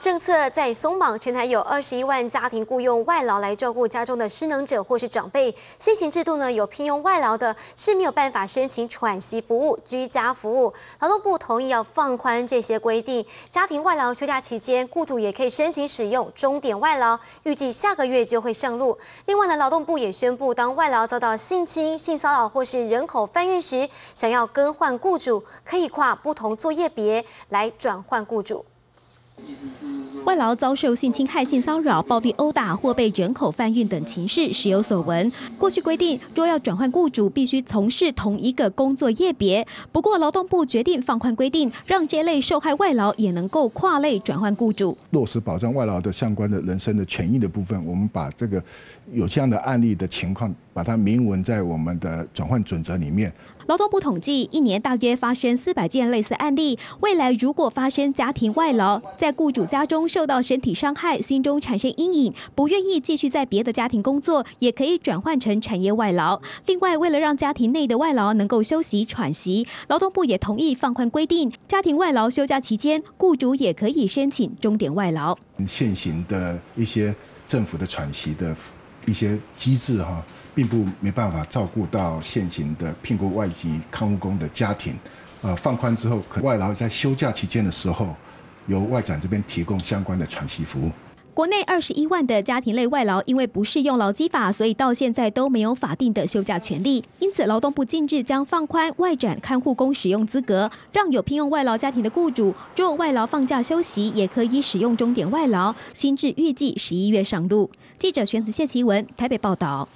政策在松绑，全台有二十一万家庭雇佣外劳来照顾家中的失能者或是长辈。现行制度呢，有聘用外劳的是没有办法申请喘息服务、居家服务。劳动部同意要放宽这些规定，家庭外劳休假期间，雇主也可以申请使用终点外劳，预计下个月就会上路。另外呢，劳动部也宣布，当外劳遭到性侵、性骚扰或是人口贩运时，想要更换雇主，可以跨不同作业别来转换雇主。外劳遭受性侵害、性骚扰、暴力殴打或被人口贩运等情事，时有所闻。过去规定，若要转换雇主，必须从事同一个工作业别。不过，劳动部决定放宽规定，让这类受害外劳也能够跨类转换雇主，落实保障外劳的相关的人身的权益的部分。我们把这个有这样的案例的情况，把它明文在我们的转换准则里面。劳动部统计，一年大约发生四百件类似案例。未来如果发生家庭外劳在雇主家中受到身体伤害，心中产生阴影，不愿意继续在别的家庭工作，也可以转换成产业外劳。另外，为了让家庭内的外劳能够休息喘息，劳动部也同意放宽规定，家庭外劳休假期间，雇主也可以申请终点外劳。现行的一些政府的喘息的一些机制，哈。并不没办法照顾到现行的聘雇外籍看护工的家庭，呃，放宽之后，可外劳在休假期间的时候，由外展这边提供相关的喘息服务。国内二十一万的家庭类外劳，因为不适用劳基法，所以到现在都没有法定的休假权利。因此，劳动部近日将放宽外展看护工使用资格，让有聘用外劳家庭的雇主，若外劳放假休息，也可以使用终点外劳。新制预计十一月上路。记者玄子谢奇文台北报道。